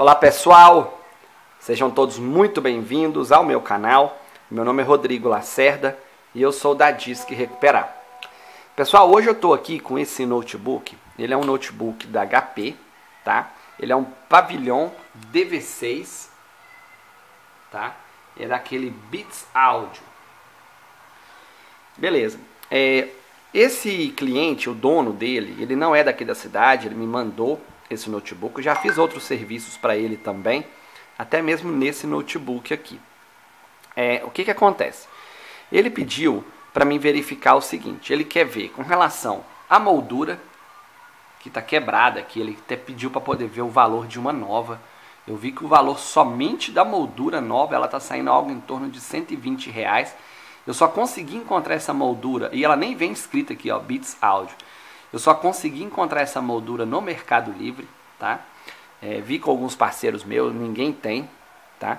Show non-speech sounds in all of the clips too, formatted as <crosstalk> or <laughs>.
Olá pessoal, sejam todos muito bem-vindos ao meu canal. Meu nome é Rodrigo Lacerda e eu sou da Disque Recuperar. Pessoal, hoje eu estou aqui com esse notebook. Ele é um notebook da HP, tá? Ele é um pavilhão DV6, tá? É daquele Beats Audio. Beleza. É, esse cliente, o dono dele, ele não é daqui da cidade, ele me mandou esse notebook. Já fiz outros serviços para ele também, até mesmo nesse notebook aqui. É, o que, que acontece? Ele pediu para mim verificar o seguinte: ele quer ver com relação à moldura que está quebrada, que ele até pediu para poder ver o valor de uma nova. Eu vi que o valor somente da moldura nova ela está saindo algo em torno de 120 reais. Eu só consegui encontrar essa moldura e ela nem vem escrita aqui, ó, Beats Audio. Eu só consegui encontrar essa moldura no Mercado Livre, tá? É, vi com alguns parceiros meus, ninguém tem, tá?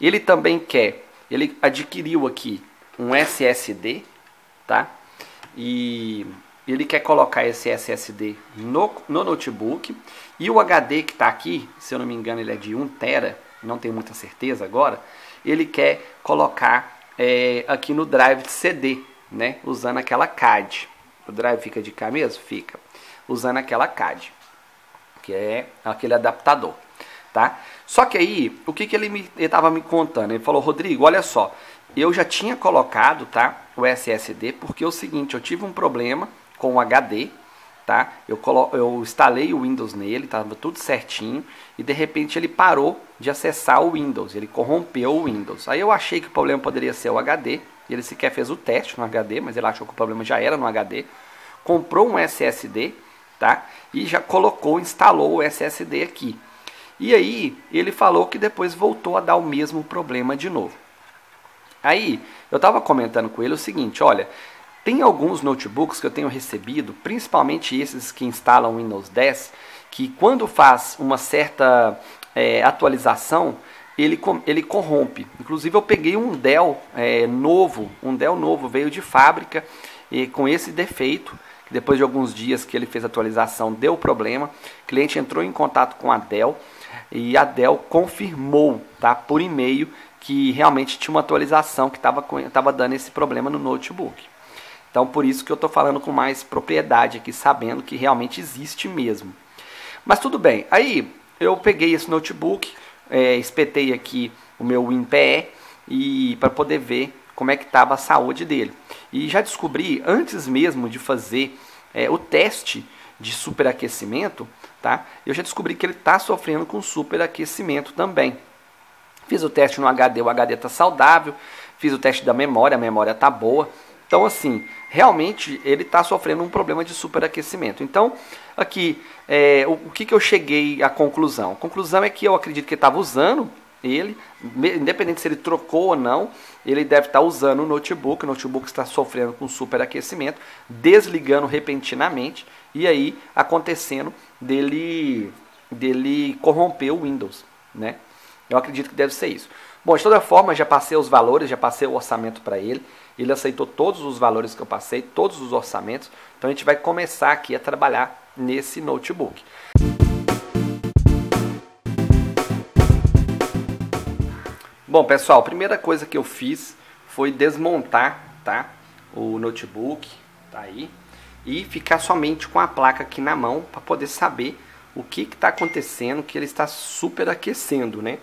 Ele também quer, ele adquiriu aqui um SSD, tá? E ele quer colocar esse SSD no, no notebook e o HD que está aqui, se eu não me engano ele é de 1 tera, não tenho muita certeza agora, ele quer colocar é, aqui no drive de CD, né? Usando aquela CAD. O drive fica de cá mesmo? Fica. Usando aquela CAD, que é aquele adaptador, tá? Só que aí, o que, que ele estava me, me contando? Ele falou, Rodrigo, olha só, eu já tinha colocado, tá, o SSD, porque é o seguinte, eu tive um problema com o HD, tá? Eu, colo eu instalei o Windows nele, estava tudo certinho, e de repente ele parou de acessar o Windows, ele corrompeu o Windows. Aí eu achei que o problema poderia ser o HD, ele sequer fez o teste no HD, mas ele achou que o problema já era no HD. Comprou um SSD, tá? E já colocou, instalou o SSD aqui. E aí ele falou que depois voltou a dar o mesmo problema de novo. Aí eu estava comentando com ele o seguinte, olha, tem alguns notebooks que eu tenho recebido, principalmente esses que instalam Windows 10, que quando faz uma certa é, atualização, ele, ele corrompe. Inclusive eu peguei um Dell é, novo, um Dell novo, veio de fábrica e com esse defeito, depois de alguns dias que ele fez atualização deu problema, o cliente entrou em contato com a Dell e a Dell confirmou tá, por e-mail que realmente tinha uma atualização que estava dando esse problema no notebook. Então por isso que eu estou falando com mais propriedade aqui, sabendo que realmente existe mesmo. Mas tudo bem, aí eu peguei esse notebook, é, espetei aqui o meu WinPE e para poder ver como é que estava a saúde dele. E já descobri, antes mesmo de fazer é, o teste de superaquecimento, tá? Eu já descobri que ele está sofrendo com superaquecimento também. Fiz o teste no HD, o HD está saudável. Fiz o teste da memória, a memória está boa. Então, assim, realmente ele está sofrendo um problema de superaquecimento. Então, aqui, é, o, o que, que eu cheguei à conclusão? A conclusão é que eu acredito que estava usando ele, independente se ele trocou ou não, ele deve estar tá usando o notebook, o notebook está sofrendo com superaquecimento, desligando repentinamente e aí acontecendo dele, dele corromper o Windows, né? Eu acredito que deve ser isso. Bom, de toda forma, já passei os valores, já passei o orçamento para ele. Ele aceitou todos os valores que eu passei, todos os orçamentos. Então a gente vai começar aqui a trabalhar nesse notebook. Bom, pessoal, a primeira coisa que eu fiz foi desmontar, tá? O notebook, tá aí, e ficar somente com a placa aqui na mão para poder saber o que está acontecendo, que ele está superaquecendo, né?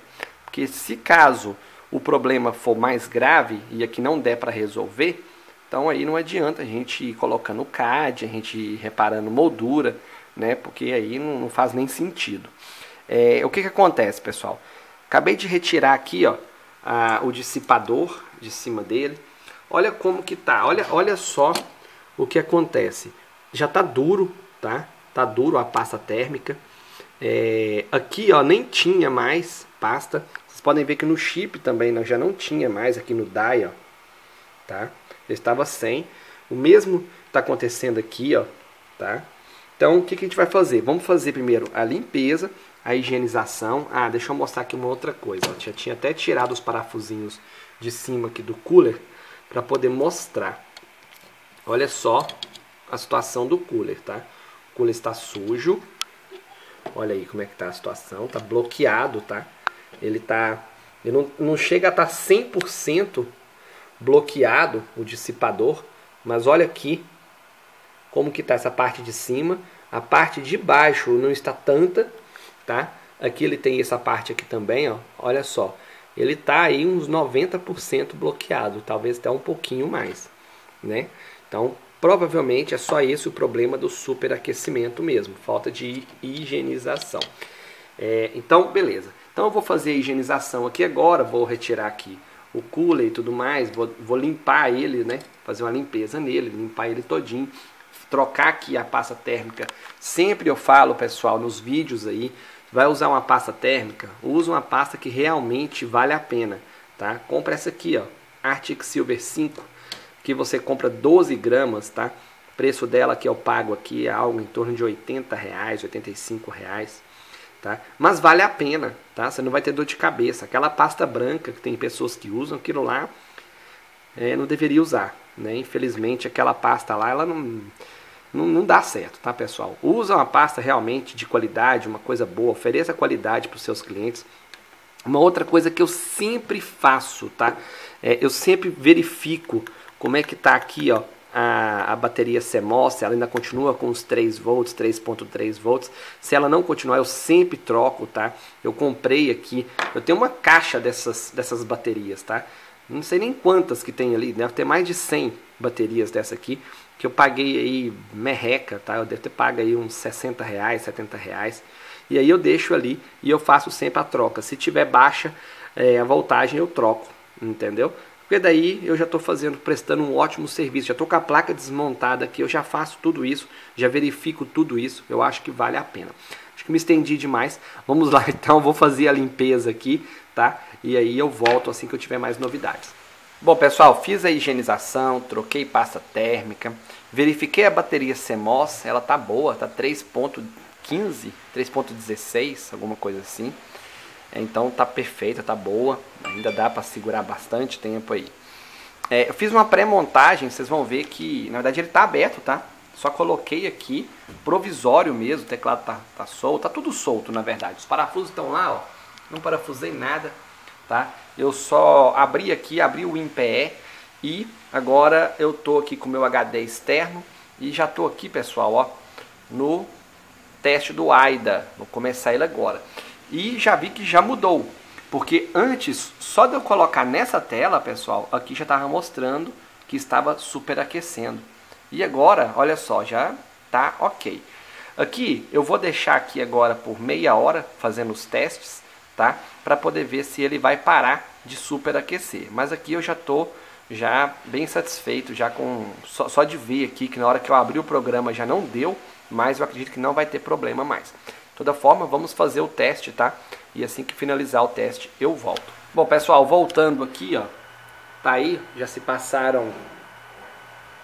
Porque se caso o problema for mais grave e aqui não der para resolver, então aí não adianta a gente ir colocando CAD, a gente ir reparando moldura, né? Porque aí não, não faz nem sentido. É, o que, que acontece, pessoal? Acabei de retirar aqui, ó, a, o dissipador de cima dele. Olha como que tá. Olha, olha só o que acontece. Já tá duro, tá? tá duro a pasta térmica. É, aqui ó, nem tinha mais pasta. Vocês podem ver que no chip também não, já não tinha mais aqui no DAI, ó, tá? Eu estava sem. O mesmo está acontecendo aqui, ó, tá? Então, o que, que a gente vai fazer? Vamos fazer primeiro a limpeza, a higienização. Ah, deixa eu mostrar aqui uma outra coisa. Ó. Já tinha até tirado os parafusinhos de cima aqui do cooler para poder mostrar. Olha só a situação do cooler, tá? cooler está sujo. Olha aí como é que tá a situação, tá bloqueado, tá? Ele tá ele não, não chega a estar tá 100% bloqueado o dissipador, mas olha aqui como que tá essa parte de cima, a parte de baixo não está tanta, tá? Aqui ele tem essa parte aqui também, ó. Olha só. Ele está aí uns 90% bloqueado, talvez até um pouquinho mais, né? Então, provavelmente é só esse o problema do superaquecimento mesmo, falta de higienização. É, então, beleza. Então eu vou fazer a higienização aqui agora, vou retirar aqui o cooler e tudo mais, vou, vou limpar ele, né? Fazer uma limpeza nele, limpar ele todinho, trocar aqui a pasta térmica. Sempre eu falo, pessoal, nos vídeos aí, vai usar uma pasta térmica, usa uma pasta que realmente vale a pena, tá? Compra essa aqui, ó, Arctic Silver 5, que você compra 12 gramas, tá? Preço dela que eu pago aqui é algo em torno de 80 reais, 85 reais, tá? Mas vale a pena, tá? Você não vai ter dor de cabeça. Aquela pasta branca que tem pessoas que usam, aquilo lá é, não deveria usar, né? Infelizmente aquela pasta lá, ela não não, não dá certo, tá, pessoal? Usa uma pasta realmente de qualidade, uma coisa boa, ofereça qualidade para os seus clientes. Uma outra coisa que eu sempre faço, tá? É, eu sempre verifico como é que tá aqui, ó, a, a bateria CMOS, se ela ainda continua com os 3 volts, 3.3 volts. Se ela não continuar, eu sempre troco, tá? Eu comprei aqui, eu tenho uma caixa dessas, dessas baterias, tá? Não sei nem quantas que tem ali, deve ter mais de 100 baterias dessa aqui que eu paguei aí merreca, tá? Eu devo ter pago aí uns 60 reais, 70 reais. E aí eu deixo ali e eu faço sempre a troca. Se tiver baixa é, a voltagem, eu troco, entendeu? Porque daí eu já estou fazendo, prestando um ótimo serviço. Já estou com a placa desmontada aqui, eu já faço tudo isso, já verifico tudo isso. Eu acho que vale a pena. Acho que me estendi demais. Vamos lá <laughs> então, vou fazer a limpeza aqui, tá? E aí eu volto assim que eu tiver mais novidades. Bom, pessoal, fiz a higienização, troquei pasta térmica, verifiquei a bateria CMOS, ela tá boa, tá 3.15, 3.16, alguma coisa assim. Então tá perfeita, tá boa, ainda dá para segurar bastante tempo aí. É, eu fiz uma pré-montagem, vocês vão ver que na verdade ele tá aberto, tá? Só coloquei aqui, provisório mesmo, o teclado tá, tá solto, tá tudo solto na verdade. Os parafusos estão lá, ó, não parafusei nada, tá? Eu só abri aqui, abri o INPE e agora eu tô aqui com o meu HD externo e já tô aqui, pessoal, ó, no teste do AIDA. Vou começar ele agora. E já vi que já mudou, porque antes, só de eu colocar nessa tela, pessoal, aqui já estava mostrando que estava superaquecendo. E agora, olha só, já tá ok. Aqui, eu vou deixar aqui agora por meia hora fazendo os testes tá? Para poder ver se ele vai parar de superaquecer. Mas aqui eu já estou já bem satisfeito, já com só, só, de ver aqui que na hora que eu abri o programa já não deu, mas eu acredito que não vai ter problema mais. Toda forma, vamos fazer o teste, tá? E assim que finalizar o teste, eu volto. Bom, pessoal, voltando aqui, ó, tá aí, já se passaram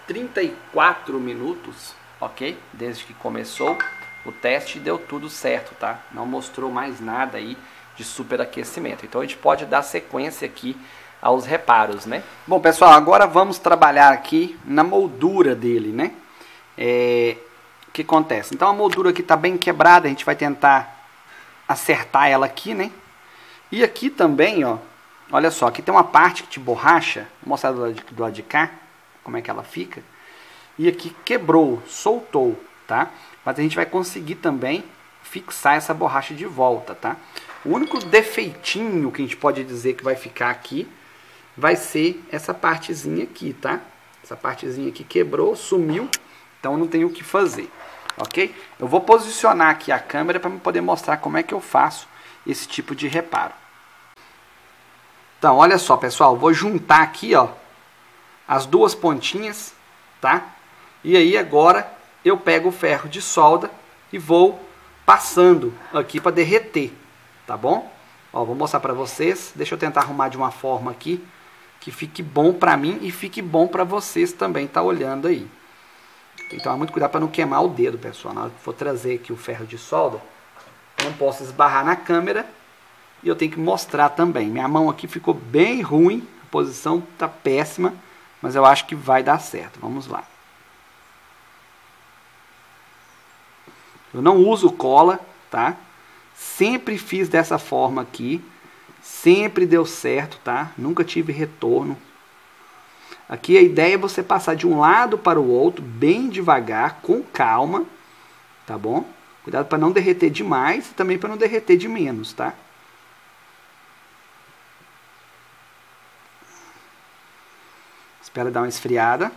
34 minutos, ok? Desde que começou o teste deu tudo certo, tá? Não mostrou mais nada aí de superaquecimento. Então a gente pode dar sequência aqui aos reparos, né? Bom, pessoal, agora vamos trabalhar aqui na moldura dele, né? É, o que acontece? Então a moldura aqui está bem quebrada, a gente vai tentar acertar ela aqui, né? E aqui também, ó, olha só, aqui tem uma parte de borracha, vou mostrar do lado, de, do lado de cá, como é que ela fica. E aqui quebrou, soltou, tá? Mas a gente vai conseguir também fixar essa borracha de volta, tá? O único defeitinho que a gente pode dizer que vai ficar aqui vai ser essa partezinha aqui, tá? Essa partezinha aqui quebrou, sumiu, então não tem o que fazer, ok? Eu vou posicionar aqui a câmera para poder mostrar como é que eu faço esse tipo de reparo. Então, olha só, pessoal, vou juntar aqui, ó, as duas pontinhas, tá? E aí agora eu pego o ferro de solda e vou passando aqui para derreter tá bom? Ó, vou mostrar para vocês. Deixa eu tentar arrumar de uma forma aqui que fique bom para mim e fique bom para vocês também tá olhando aí. Tem que tomar muito cuidado para não queimar o dedo, pessoal. Na hora que for trazer aqui o ferro de solda, não posso esbarrar na câmera e eu tenho que mostrar também. Minha mão aqui ficou bem ruim, a posição tá péssima, mas eu acho que vai dar certo. Vamos lá. Eu não uso cola, tá? Sempre fiz dessa forma aqui, sempre deu certo, tá? Nunca tive retorno. Aqui a ideia é você passar de um lado para o outro, bem devagar, com calma, tá bom? Cuidado para não derreter demais e também para não derreter de menos, tá? Espera dar uma esfriada.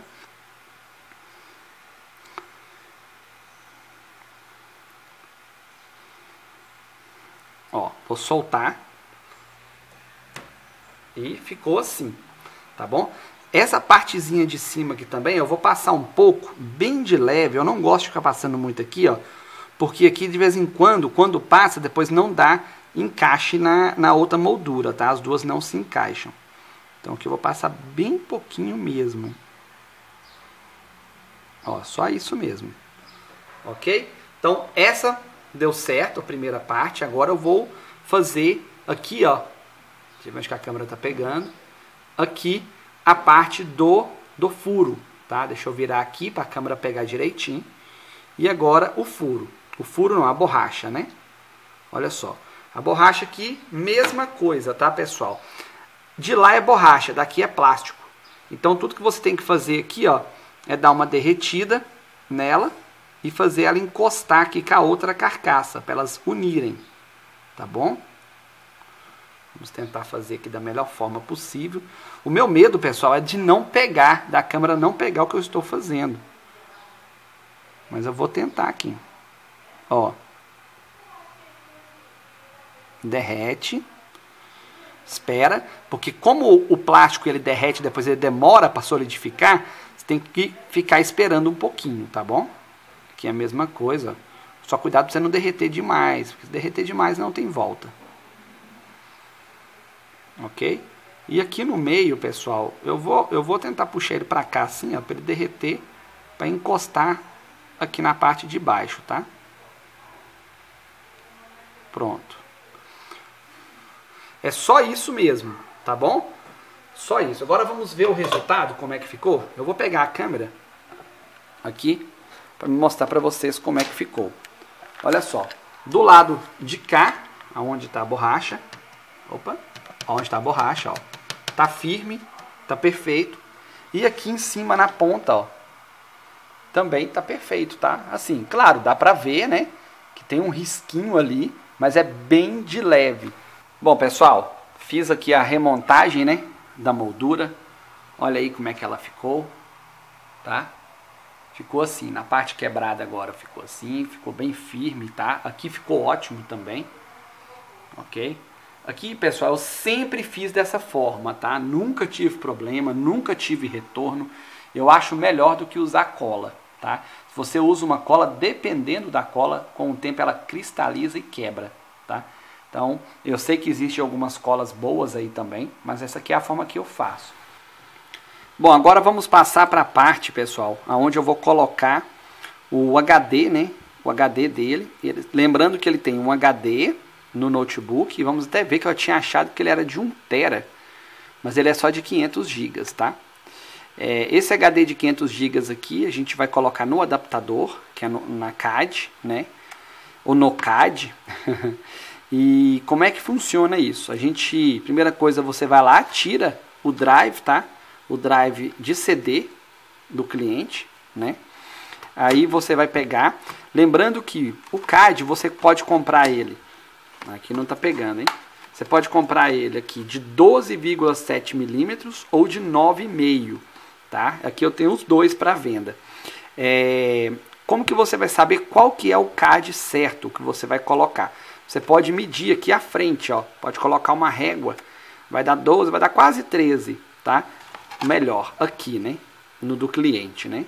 Ó, vou soltar. E ficou assim, tá bom? Essa partezinha de cima aqui também, eu vou passar um pouco, bem de leve. Eu não gosto de ficar passando muito aqui, ó. Porque aqui, de vez em quando, quando passa, depois não dá encaixe na, na outra moldura, tá? As duas não se encaixam. Então aqui eu vou passar bem pouquinho mesmo. Ó, só isso mesmo. Ok? Então essa deu certo, a primeira parte. Agora eu vou fazer aqui, ó. Deixa eu ver onde que a câmera tá pegando. Aqui a parte do, do furo, tá? Deixa eu virar aqui para a câmera pegar direitinho. E agora o furo. O furo não, a borracha, né? Olha só. A borracha aqui, mesma coisa, tá, pessoal? De lá é borracha, daqui é plástico. Então tudo que você tem que fazer aqui, ó, é dar uma derretida nela e fazer ela encostar aqui com a outra carcaça, para elas unirem, tá bom? Vamos tentar fazer aqui da melhor forma possível. O meu medo, pessoal, é de não pegar, da câmera não pegar o que eu estou fazendo. Mas eu vou tentar aqui. Ó. Derrete. Espera, porque como o plástico ele derrete, depois ele demora para solidificar, você tem que ficar esperando um pouquinho, tá bom? Aqui é a mesma coisa. Só cuidado para você não derreter demais, porque se derreter demais não tem volta. Ok? E aqui no meio, pessoal, eu vou, eu vou tentar puxar ele para cá assim, ó, para ele derreter, para encostar aqui na parte de baixo, tá? Pronto. É só isso mesmo, tá bom? Só isso. Agora vamos ver o resultado, como é que ficou. Eu vou pegar a câmera aqui para mostrar para vocês como é que ficou. Olha só, do lado de cá, aonde está a borracha, opa, onde está a borracha, ó, tá firme, tá perfeito. E aqui em cima na ponta, ó, também tá perfeito, tá? Assim, claro, dá para ver, né, que tem um risquinho ali, mas é bem de leve. Bom, pessoal, fiz aqui a remontagem, né, da moldura. Olha aí como é que ela ficou, tá? Ficou assim, na parte quebrada agora ficou assim, ficou bem firme, tá? Aqui ficou ótimo também, ok? Aqui, pessoal, eu sempre fiz dessa forma, tá? Nunca tive problema, nunca tive retorno. Eu acho melhor do que usar cola, tá? Se você usa uma cola, dependendo da cola, com o tempo ela cristaliza e quebra, tá? Então, eu sei que existem algumas colas boas aí também, mas essa aqui é a forma que eu faço. Bom, agora vamos passar para a parte, pessoal, aonde eu vou colocar o HD, né? O HD dele. Ele, lembrando que ele tem um HD no notebook, e vamos até ver que eu tinha achado que ele era de 1 tera, mas ele é só de 500 GB, tá? É, esse HD de 500 GB aqui a gente vai colocar no adaptador, que é no, na CAD, né? Ou no CAD. <laughs> E como é que funciona isso? A gente, primeira coisa, você vai lá, tira o drive, tá? O drive de CD do cliente, né? Aí você vai pegar, lembrando que o CAD você pode comprar ele. Aqui não tá pegando, hein? Você pode comprar ele aqui de 12,7 milímetros ou de 9,5, tá? Aqui eu tenho os dois para venda. É, como que você vai saber qual que é o CAD certo que você vai colocar? Você pode medir aqui à frente, ó. Pode colocar uma régua. Vai dar 12, vai dar quase 13, tá? Melhor aqui, né? No do cliente, né?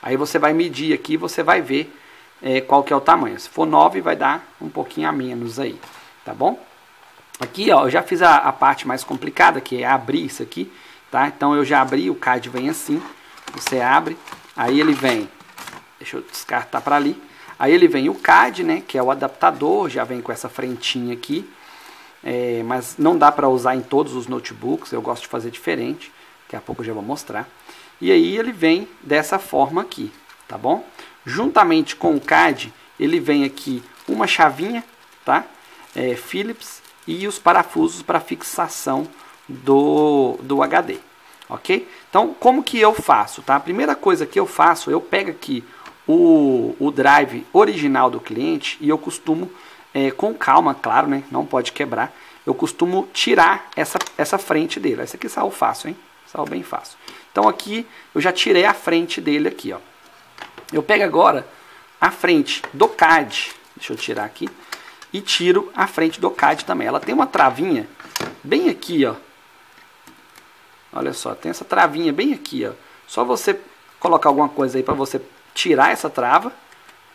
Aí você vai medir aqui, você vai ver é, qual que é o tamanho. Se for 9, vai dar um pouquinho a menos aí, tá bom? Aqui, ó, eu já fiz a, a parte mais complicada, que é abrir isso aqui, tá? Então eu já abri, o CAD vem assim, você abre, aí ele vem, deixa eu descartar para ali, Aí ele vem o CAD, né, que é o adaptador, já vem com essa frentinha aqui, é, mas não dá para usar em todos os notebooks, eu gosto de fazer diferente, daqui a pouco eu já vou mostrar. E aí ele vem dessa forma aqui, tá bom? Juntamente com o CAD, ele vem aqui uma chavinha, tá? É, e os parafusos para fixação do, do HD, ok? Então, como que eu faço, tá? A primeira coisa que eu faço, eu pego aqui o, o drive original do cliente e eu costumo, é, com calma, claro, né? Não pode quebrar. Eu costumo tirar essa, essa frente dele. Essa aqui saiu fácil, hein? Saiu bem fácil. Então aqui eu já tirei a frente dele aqui, ó. Eu pego agora a frente do CAD, deixa eu tirar aqui, e tiro a frente do CAD também. Ela tem uma travinha bem aqui, ó. Olha só, tem essa travinha bem aqui, ó. Só você colocar alguma coisa aí para você tirar essa trava,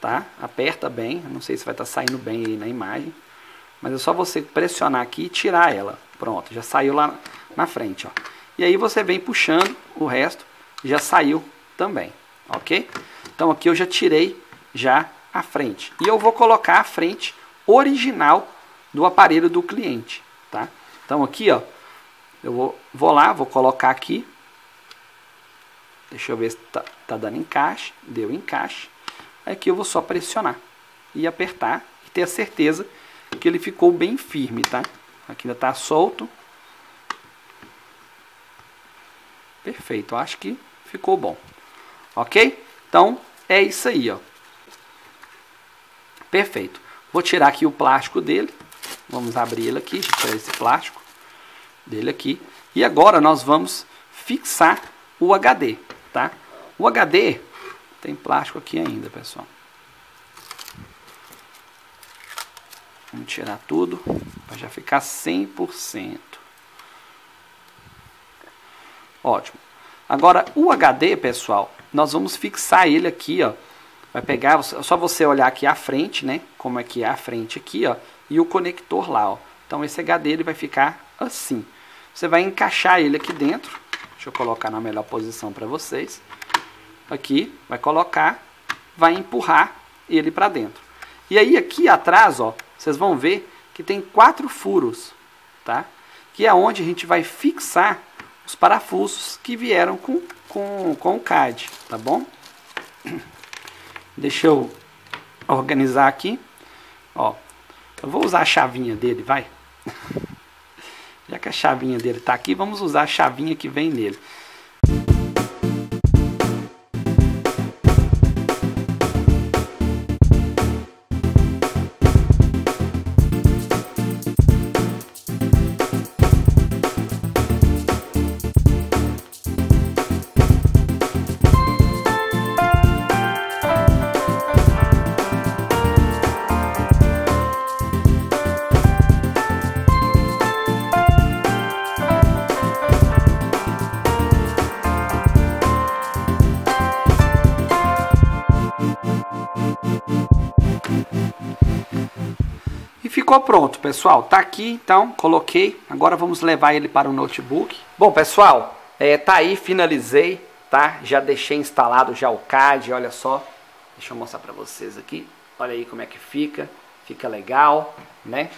tá? Aperta bem, não sei se vai estar tá saindo bem aí na imagem, mas é só você pressionar aqui e tirar ela. Pronto, já saiu lá na frente, ó. E aí você vem puxando o resto, já saiu também, ok? Então aqui eu já tirei já a frente. E eu vou colocar a frente original do aparelho do cliente, tá? Então aqui, ó, eu vou, vou lá, vou colocar aqui. Deixa eu ver se tá, tá dando encaixe. Deu encaixe. Aqui eu vou só pressionar e apertar e ter a certeza que ele ficou bem firme, tá? Aqui ainda tá solto. Perfeito, acho que ficou bom. Ok? Então, é isso aí, ó. Perfeito. Vou tirar aqui o plástico dele. Vamos abrir ele aqui, tirar esse plástico dele aqui. E agora nós vamos fixar o HD, tá? O HD tem plástico aqui ainda, pessoal. Vamos tirar tudo para já ficar 100%. Ótimo. Agora, o HD, pessoal, nós vamos fixar ele aqui, ó. Vai pegar, só você olhar aqui à frente, né? Como é que é a frente aqui, ó. E o conector lá, ó. Então, esse HD ele vai ficar assim. Você vai encaixar ele aqui dentro. Deixa eu colocar na melhor posição para vocês. Aqui, vai colocar, vai empurrar ele para dentro. E aí, aqui atrás, ó, vocês vão ver que tem quatro furos, tá? Que é onde a gente vai fixar os parafusos que vieram com, com, com o CAD, tá bom? <clears throat> Deixa eu organizar aqui. Ó, eu vou usar a chavinha dele, vai. <laughs> Já que a chavinha dele está aqui, vamos usar a chavinha que vem nele. Ficou pronto, pessoal. Tá aqui, então, coloquei. Agora vamos levar ele para o notebook. Bom, pessoal, é, tá aí, finalizei, tá? Já deixei instalado já o CAD, olha só. Deixa eu mostrar para vocês aqui. Olha aí como é que fica. Fica legal, né?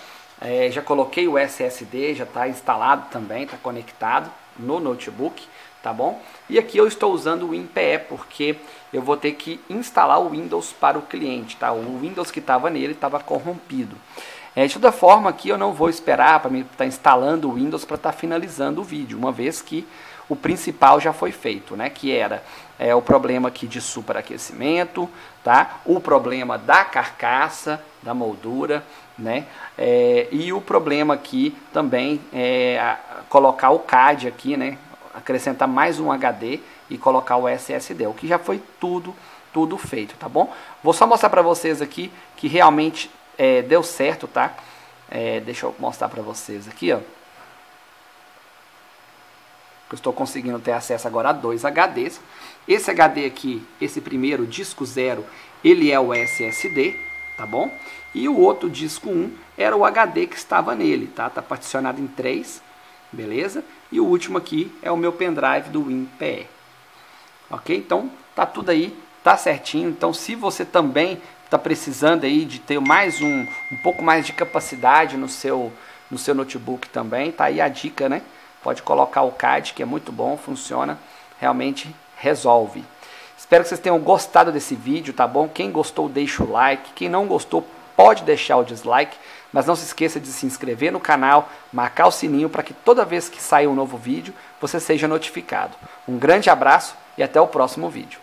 É, já coloquei o SSD, já está instalado também, está conectado no notebook, tá bom? E aqui eu estou usando o WinPE porque eu vou ter que instalar o Windows para o cliente, tá? O Windows que estava nele estava corrompido. É, de toda forma, aqui eu não vou esperar para estar tá instalando o Windows para estar tá finalizando o vídeo, uma vez que o principal já foi feito, né? Que era é, o problema aqui de superaquecimento, tá? O problema da carcaça, da moldura, né? É, e o problema aqui também é a, colocar o CAD aqui, né? Acrescentar mais um HD e colocar o SSD, o que já foi tudo tudo feito, tá bom? Vou só mostrar para vocês aqui que realmente é, deu certo, tá? É, deixa eu mostrar para vocês aqui, ó. Eu estou conseguindo ter acesso agora a dois HDs. Esse HD aqui, esse primeiro, disco zero, ele é o SSD, tá bom? E o outro disco 1 era o HD que estava nele, tá? Tá particionado em três, beleza? E o último aqui é o meu pendrive do WinPE. Ok? Então, tá tudo aí, tá certinho. Então, se você também está precisando aí de ter mais um, um pouco mais de capacidade no seu, no seu notebook também, tá aí a dica, né? Pode colocar o CAD, que é muito bom, funciona, realmente resolve. Espero que vocês tenham gostado desse vídeo, tá bom? Quem gostou, deixa o like. Quem não gostou, pode deixar o dislike, mas não se esqueça de se inscrever no canal, marcar o sininho para que toda vez que sair um novo vídeo você seja notificado. Um grande abraço e até o próximo vídeo.